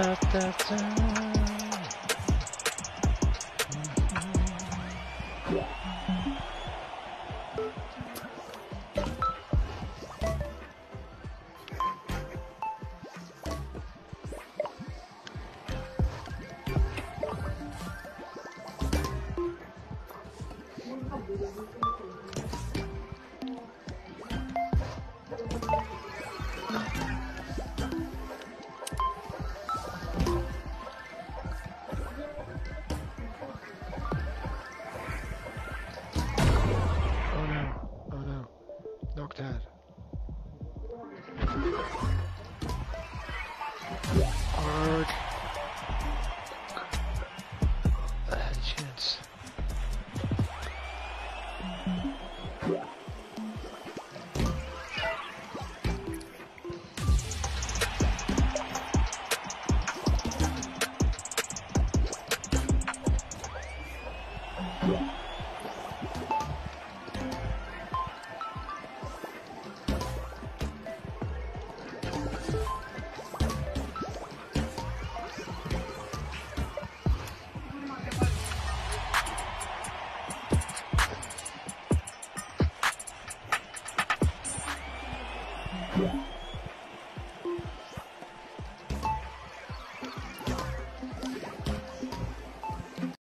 da, da, da. Oh Noctad. Arg. I had a chance. Yeah.